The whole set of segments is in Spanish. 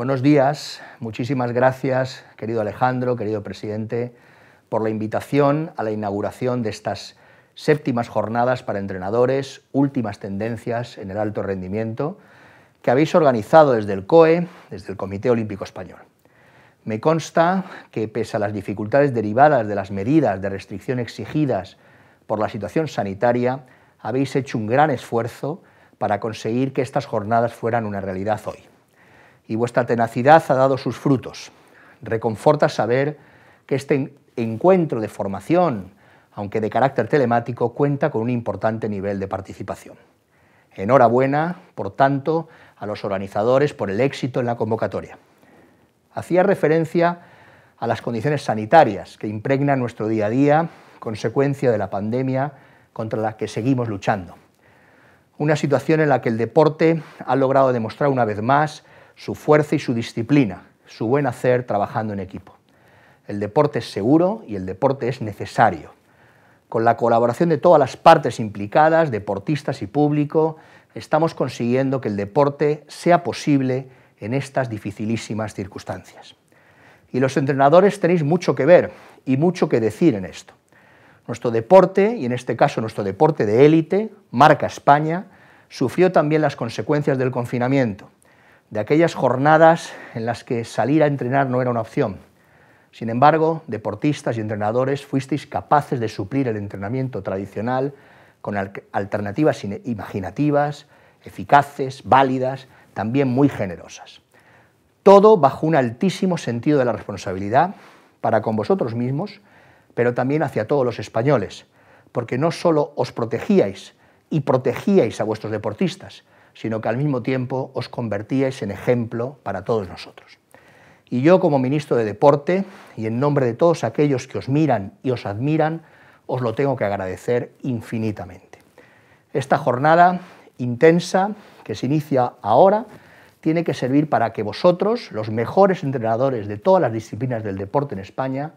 Buenos días, muchísimas gracias, querido Alejandro, querido presidente, por la invitación a la inauguración de estas séptimas jornadas para entrenadores, últimas tendencias en el alto rendimiento, que habéis organizado desde el COE, desde el Comité Olímpico Español. Me consta que, pese a las dificultades derivadas de las medidas de restricción exigidas por la situación sanitaria, habéis hecho un gran esfuerzo para conseguir que estas jornadas fueran una realidad hoy. Y vuestra tenacidad ha dado sus frutos. Reconforta saber que este encuentro de formación, aunque de carácter telemático, cuenta con un importante nivel de participación. Enhorabuena, por tanto, a los organizadores por el éxito en la convocatoria. Hacía referencia a las condiciones sanitarias que impregnan nuestro día a día, consecuencia de la pandemia contra la que seguimos luchando una situación en la que el deporte ha logrado demostrar una vez más su fuerza y su disciplina, su buen hacer trabajando en equipo. El deporte es seguro y el deporte es necesario. Con la colaboración de todas las partes implicadas, deportistas y público, estamos consiguiendo que el deporte sea posible en estas dificilísimas circunstancias. Y los entrenadores tenéis mucho que ver y mucho que decir en esto. Nuestro deporte, y en este caso nuestro deporte de élite, marca España, sufrió también las consecuencias del confinamiento, de aquellas jornadas en las que salir a entrenar no era una opción. Sin embargo, deportistas y entrenadores fuisteis capaces de suplir el entrenamiento tradicional con alternativas imaginativas, eficaces, válidas, también muy generosas. Todo bajo un altísimo sentido de la responsabilidad para con vosotros mismos pero también hacia todos los españoles, porque no solo os protegíais y protegíais a vuestros deportistas, sino que al mismo tiempo os convertíais en ejemplo para todos nosotros. Y yo como ministro de Deporte, y en nombre de todos aquellos que os miran y os admiran, os lo tengo que agradecer infinitamente. Esta jornada intensa que se inicia ahora tiene que servir para que vosotros, los mejores entrenadores de todas las disciplinas del deporte en España,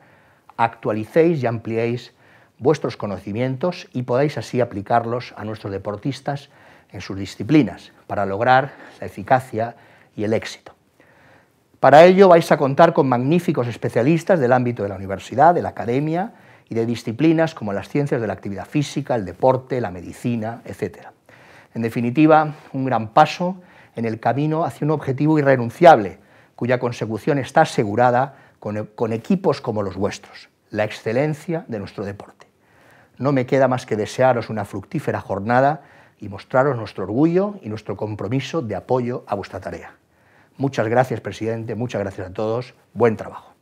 actualicéis y ampliéis vuestros conocimientos y podáis así aplicarlos a nuestros deportistas en sus disciplinas para lograr la eficacia y el éxito. Para ello vais a contar con magníficos especialistas del ámbito de la universidad, de la academia y de disciplinas como las ciencias de la actividad física, el deporte, la medicina, etc. En definitiva, un gran paso en el camino hacia un objetivo irrenunciable, cuya consecución está asegurada con, equipos como los vuestros, la excelencia de nuestro deporte. No me queda más que desearos una fructífera jornada y mostraros nuestro orgullo y nuestro compromiso de apoyo a vuestra tarea. Muchas gracias, presidente, muchas gracias a todos, buen trabajo.